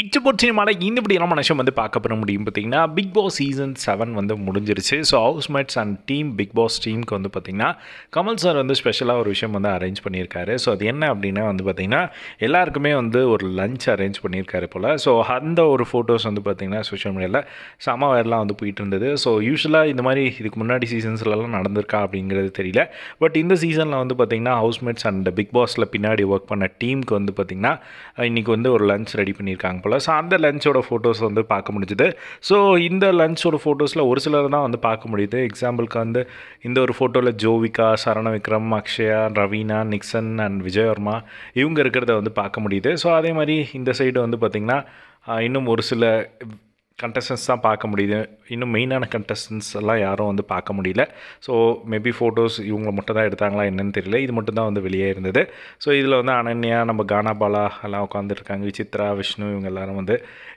இச்சபோட் சினிமாவில் இந்த இப்படி நம்ம மனுஷன் வந்து பார்க்க பண்ண முடியும் பார்த்தீங்கன்னா பிக் பாஸ் சீசன் செவன் வந்து முடிஞ்சிருச்சு. So housemates and team Bigg Boss டீமுக்கு வந்து பார்த்திங்கன்னா கமல் சார் வந்து ஸ்பெஷலாக ஒரு விஷயம் வந்து அரேஞ்ச் பண்ணியிருக்காரு. ஸோ அது என்ன அப்படின்னா வந்து பார்த்திங்கன்னா எல்லாருக்குமே வந்து ஒரு லஞ்ச் அரேஞ்ச் பண்ணியிருக்காரு போல். ஸோ அந்த ஒரு ஃபோட்டோஸ் வந்து பார்த்திங்கன்னா சோஷியல் மீடியாவில் சம வேர்லாம் வந்து போயிட்டு இருந்தது. ஸோ யூஸ்வலாக இந்த மாதிரி இதுக்கு முன்னாடி சீசன்ஸ்லலாம் நடந்திருக்கா அப்படிங்கிறது தெரியல. பட் இந்த சீசனில் வந்து பார்த்திங்கன்னா ஹவுஸ் மேட்ஸ் அண்ட் பிக் பாஸில் பின்னாடி ஒர்க் பண்ண டீமுக்கு வந்து பார்த்திங்கன்னா இன்றைக்கி வந்து ஒரு லஞ்ச் ரெடி பண்ணியிருக்காங்க போல். ஸோ அந்த லஞ்சோட ஃபோட்டோஸ் வந்து பார்க்க முடிஞ்சுது. ஸோ இந்த லஞ்சோட ஃபோட்டோஸில் ஒரு சிலர் தான் வந்து பார்க்க முடியுது. எக்ஸாம்பிளுக்கு வந்து இந்த ஒரு ஃபோட்டோவில் ஜோவிகா சரண விக்ரம் அக்ஷயா ரவீனா நிக்சன் அண்ட் விஜயவர்மா இவங்க இருக்கிறத வந்து பார்க்க முடியுது. ஸோ அதே மாதிரி இந்த சைடு வந்து பார்த்திங்கன்னா இன்னும் ஒரு சில கண்டஸ்டன்ஸ் தான் பார்க்க முடியுது. இன்னும் மெயினான கண்டஸ்டன்ஸ் எல்லாம் யாரும் வந்து பார்க்க முடியல. ஸோ மேபி ஃபோட்டோஸ் இவங்களை மட்டும் தான் எடுத்தாங்களா என்னன்னு தெரியல. இது மட்டும் தான் வந்து வெளியே இருந்தது. ஸோ இதில் வந்து அனன்யா நம்ம கானாபாலா எல்லாம் உட்காந்துருக்காங்க விசித்ரா விஷ்ணு இவங்க எல்லாரும் வந்து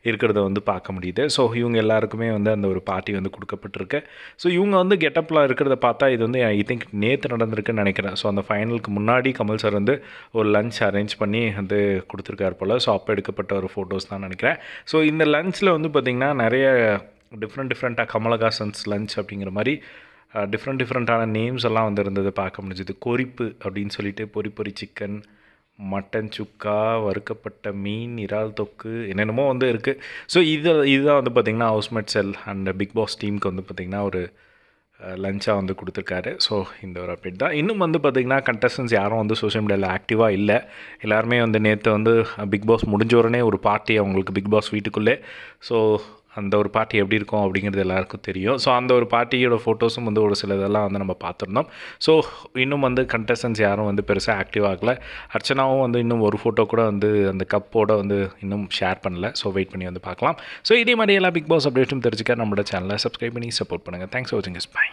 இருக்கிறத வந்து பார்க்க முடியுது. ஸோ இவங்க எல்லாருக்குமே வந்து அந்த ஒரு பார்ட்டி வந்து கொடுக்கப்பட்டிருக்கு. ஸோ இவங்க வந்து கெட்டப்பில் இருக்கிறத பார்த்தா இது வந்து ஐ திங்க் நேற்று நடந்திருக்குன்னு நினைக்கிறேன். ஸோ அந்த ஃபைனலுக்கு முன்னாடி கமல் சார் வந்து ஒரு லஞ்ச் அரேஞ்ச் பண்ணி வந்து கொடுத்துருக்காரு போல். ஸோ அப்போ எடுக்கப்பட்ட ஒரு ஃபோட்டோஸ் தான் நினைக்கிறேன். ஸோ இந்த லஞ்சில் வந்து பார்த்திங்கன்னா நிறைய டிஃப்ரெண்ட் டிஃப்ரெண்ட்டாக கமலஹாசன்ஸ் லஞ்ச் அப்படிங்கிற மாதிரி டிஃப்ரெண்ட் டிஃப்ரெண்ட்டான நேம்ஸ் எல்லாம் வந்து இருந்தது பார்க்க முடிஞ்சுது. கொறிப்பு அப்படின்னு சொல்லிட்டு பொரி பொரி சிக்கன் மட்டன் சுக்கா வறுக்கப்பட்ட மீன் இறால் தொக்கு என்னென்னமோ வந்து இருக்குது ஸோ இது இதுதான் வந்து பார்த்திங்கன்னா housemate sell and big pass டீமுக்கு வந்து பார்த்திங்கன்னா ஒரு லஞ்சாக வந்து கொடுத்துருக்காரு. ஸோ இந்த ஒரு அப்டேட் தான். இன்னும் வந்து பார்த்திங்கன்னா கண்டஸ்டன்ஸ் யாரும் வந்து சோஷியல் மீடியாவில் ஆக்டிவாக இல்லை. எல்லாருமே வந்து நேற்று வந்து பிக் பாஸ் முடிஞ்ச உடனே ஒரு பார்ட்டி அவங்களுக்கு பிக் பாஸ் வீட்டுக்குள்ளே. ஸோ அந்த ஒரு பார்ட்டி எப்படி இருக்கும் அப்படிங்கிறது எல்லாருக்கும் தெரியும். ஸோ அந்த ஒரு பார்ட்டியோட ஃபோட்டோஸும் வந்து ஒரு சில இதெல்லாம் வந்து நம்ம பார்த்துருந்தோம். ஸோ இன்னும் வந்து கண்டஸ்டன்ஸ் யாரும் வந்து பெருசாக ஆக்டிவ் ஆகலை. அர்ச்சனாவும் வந்து இன்னும் ஒரு ஃபோட்டோ கூட வந்து அந்த கப்போட வந்து இன்னும் ஷேர் பண்ணல. ஸோ வெயிட் பண்ணி வந்து பார்க்கலாம். ஸோ இதே மாதிரி எல்லா பிக் பாஸ் அப்டேட்டும் தெரிஞ்சுக்க நம்மளோட சேனலை சப்ஸ்கிரைப் பண்ணி சப்போர்ட் பண்ணுங்கள் தேங்க்ஸ் ஃபார் வாட்சிங் பை